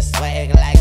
swag like